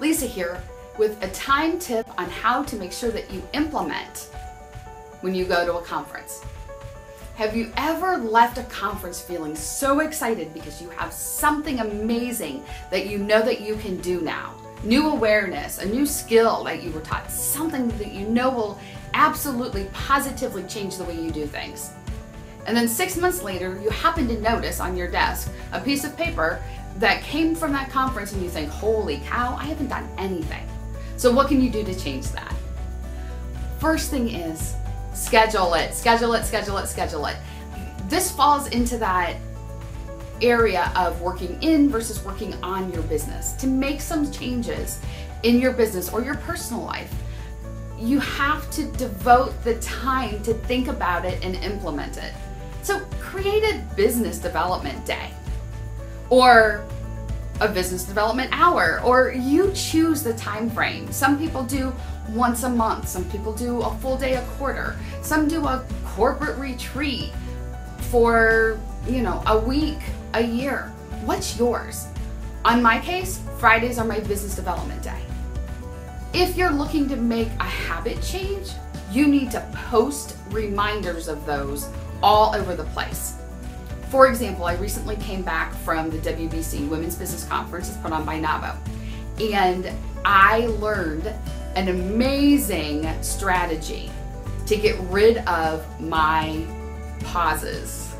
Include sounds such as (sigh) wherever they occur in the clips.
Lisa here with a time tip on how to make sure that you implement when you go to a conference. Have you ever left a conference feeling so excited because you have something amazing that you know that you can do now? New awareness, a new skill that you were taught, something that you know will absolutely positively change the way you do things. And then six months later, you happen to notice on your desk a piece of paper that came from that conference and you think, holy cow, I haven't done anything. So what can you do to change that? First thing is schedule it, schedule it, schedule it, schedule it. This falls into that area of working in versus working on your business. To make some changes in your business or your personal life, you have to devote the time to think about it and implement it. So create a business development day or a business development hour or you choose the time frame. Some people do once a month, some people do a full day a quarter, some do a corporate retreat for, you know, a week, a year. What's yours? On my case, Fridays are my business development day. If you're looking to make a habit change, you need to post reminders of those all over the place. For example, I recently came back from the WBC Women's Business Conference, it's put on by NAWBO, and I learned an amazing strategy to get rid of my pauses.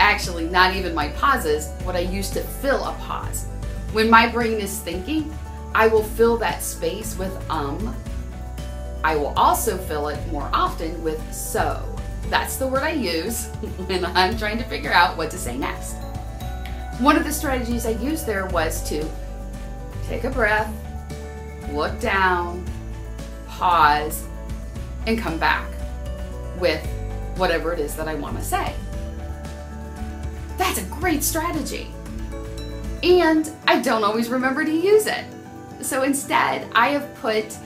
Actually, not even my pauses, what I used to fill a pause. When my brain is thinking, I will fill that space with um. I will also fill it more often with so. That's the word I use (laughs) when I'm trying to figure out what to say next. One of the strategies I used there was to take a breath, look down, pause, and come back with whatever it is that I want to say. That's a great strategy. And I don't always remember to use it. So instead, I have put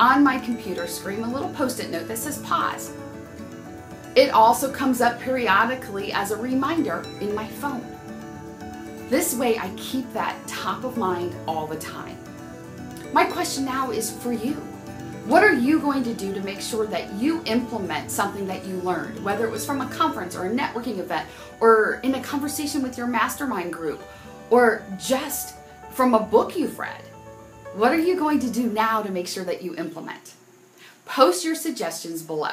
on my computer screen a little post-it note that says pause. It also comes up periodically as a reminder in my phone. This way I keep that top of mind all the time. My question now is for you. What are you going to do to make sure that you implement something that you learned, whether it was from a conference or a networking event or in a conversation with your mastermind group or just from a book you've read? What are you going to do now to make sure that you implement? Post your suggestions below.